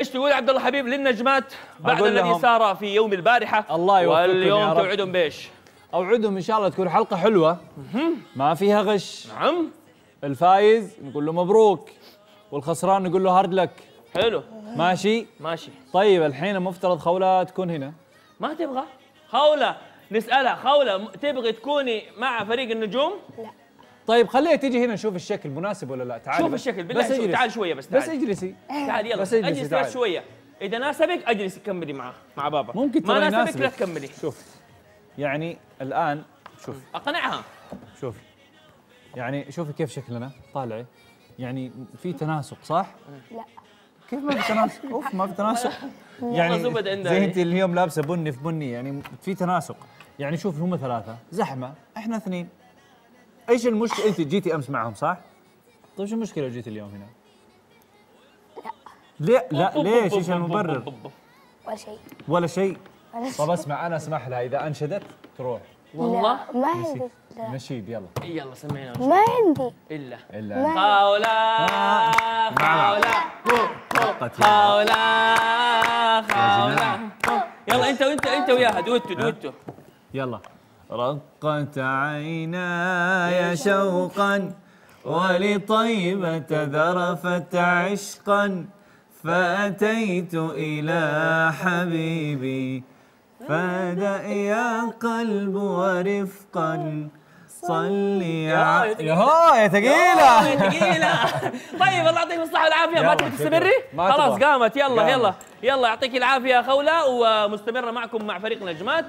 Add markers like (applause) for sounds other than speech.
إيش تقول عبد الله حبيب للنجمات بعد الذي صار في يوم البارحة؟ الله يوفقكم واليوم. توعدهم بإيش؟ أوعدهم إن شاء الله تكون حلقة حلوة. ما فيها غش. نعم. الفايز نقول له مبروك. والخسران نقول له hard luck. حلو. ماشي؟ ماشي. طيب الحين المفترض خولة تكون هنا. ما تبغى. خولة. نسألها. خولة تبغي تكوني مع فريق النجوم؟ طيب خليها تيجي هنا نشوف الشكل مناسب ولا لا؟ تعال شوف الشكل بالله بس شوف اجلس. تعال شوية بس تعال. بس اجلسي. تعال يلا بس اجلسي، اجلس تعال. بس شوية. إذا ناسبك اجلس كملي مع مع بابا. ممكن ما ترى ناسبك لا. تكملي. شوف. يعني الآن شوف. أقنعها. شوف. يعني شوفي كيف شكلنا طالعي. يعني في تناسق صح؟ لا. كيف ما في تناسق؟ (laughs) أوف ما في تناسق. يعني زي. انت اليوم لابسة بني في بني يعني في تناسق. يعني شوف هم ثلاثة. زحمة إحنا اثنين. إيش المشكلة؟ أنت جيتي أمس معهم صح؟ طيب شو المشكلة جيتي اليوم هنا؟ لا لا ليش؟ إيش المبرر؟ ولا شيء. ولا شيء. طب اسمع أنا أسمح لها. إذا أنشدت تروح. والله؟ ما عندي. نشيد يلا. يلا سمعنا. ما عندي. إلا. إلا. وقت يلا. خوله خوله يلا أنت وأنت أنت وياها. دويتو دويتو. يلا. رقت عيناي شوقا ولطيبة ذرفت عشقا فأتيت إلى حبيبي فدأ يا قلب ورفقا صلي يا. يا هو يا ثقيلة ثقيلة (laughs) طيب الله يعطيك الصحة والعافية ما تبي. تستمري؟ خلاص. قامت يلا. يلا يلا يعطيك العافية خوله ومستمرة معكم مع فريق نجمات